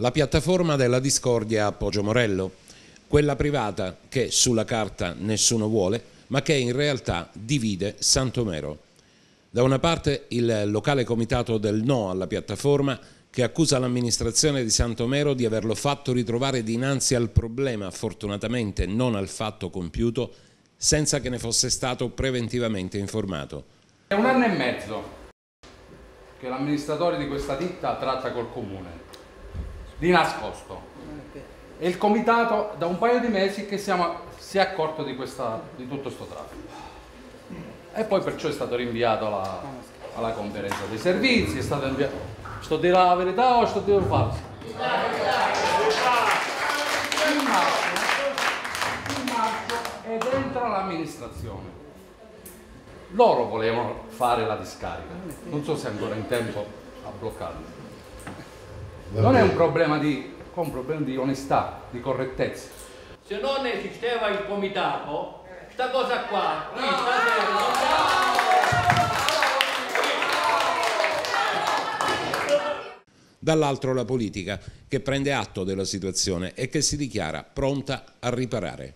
La piattaforma della discordia a Poggio Morello, quella privata che sulla carta nessuno vuole, ma che in realtà divide Santomero. Da una parte il locale comitato del no alla piattaforma che accusa l'amministrazione di Santomero di averlo fatto ritrovare dinanzi al problema, fortunatamente non al fatto compiuto, senza che ne fosse stato preventivamente informato. È un anno e mezzo che l'amministratore di questa ditta tratta col comune di nascosto. E il comitato da un paio di mesi che siamo, si è accorto di, questa, di tutto questo traffico. E poi perciò è stato rinviato alla, alla conferenza dei servizi, è stato inviato. Sto a dire la verità o sto a dire il falso? In marzo, in marzo ed entra l'amministrazione. Loro volevano fare la discarica, non so se è ancora in tempo a bloccarlo. Non è un problema di, un problema di onestà, di correttezza. Se non esisteva il comitato, questa cosa qua, qui stasera Dall'altro la politica che prende atto della situazione e che si dichiara pronta a riparare.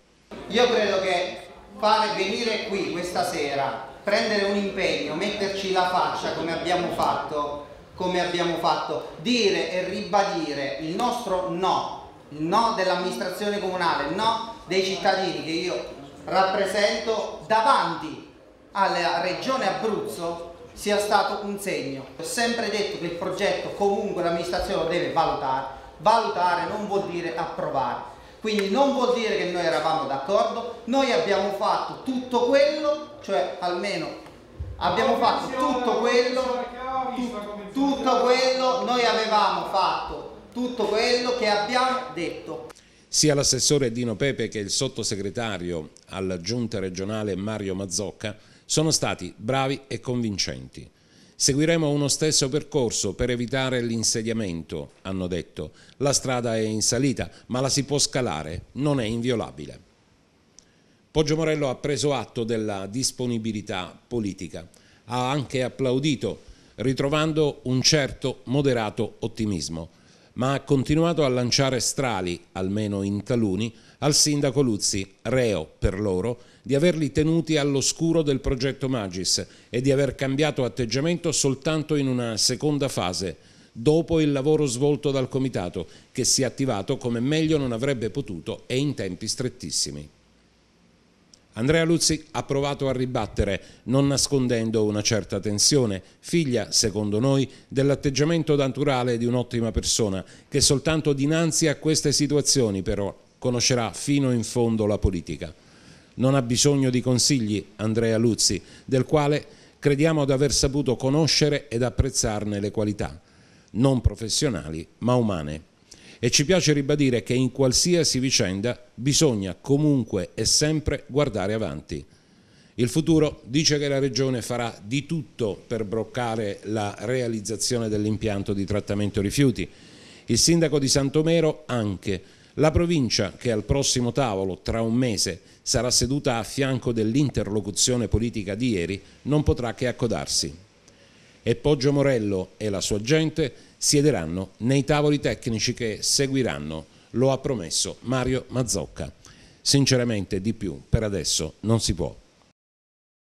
Io credo che fare venire qui questa sera, prendere un impegno, metterci la faccia come abbiamo fatto, come abbiamo fatto, dire e ribadire il nostro no, il no dell'amministrazione comunale, il no dei cittadini che io rappresento davanti alla regione Abruzzo sia stato un segno. Ho sempre detto che il progetto comunque l'amministrazione lo deve valutare, valutare non vuol dire approvare. Quindi non vuol dire che noi eravamo d'accordo, noi abbiamo fatto tutto quello, cioè almeno abbiamo fatto tutto quello, tutto quello, noi avevamo fatto tutto quello che abbiamo detto. Sia l'assessore Dino Pepe che il sottosegretario alla giunta regionale Mario Mazzocca sono stati bravi e convincenti. Seguiremo uno stesso percorso per evitare l'insediamento, hanno detto. La strada è in salita, ma la si può scalare, non è inviolabile. Poggio Morello ha preso atto della disponibilità politica, ha anche applaudito, ritrovando un certo moderato ottimismo, ma ha continuato a lanciare strali, almeno in taluni, al sindaco Luzzi, reo per loro, di averli tenuti all'oscuro del progetto Magis e di aver cambiato atteggiamento soltanto in una seconda fase, dopo il lavoro svolto dal comitato, che si è attivato come meglio non avrebbe potuto e in tempi strettissimi. Andrea Luzzi ha provato a ribattere, non nascondendo una certa tensione, figlia, secondo noi, dell'atteggiamento naturale di un'ottima persona, che soltanto dinanzi a queste situazioni però conoscerà fino in fondo la politica. Non ha bisogno di consigli Andrea Luzzi, del quale crediamo di aver saputo conoscere ed apprezzarne le qualità, non professionali ma umane. E ci piace ribadire che in qualsiasi vicenda bisogna comunque e sempre guardare avanti. Il futuro dice che la Regione farà di tutto per bloccare la realizzazione dell'impianto di trattamento rifiuti. Il sindaco di Santomero anche la provincia, che al prossimo tavolo, tra un mese, sarà seduta a fianco dell'interlocuzione politica di ieri, non potrà che accodarsi. E Poggio Morello e la sua gente siederanno nei tavoli tecnici che seguiranno, lo ha promesso Mario Mazzocca. Sinceramente di più per adesso non si può.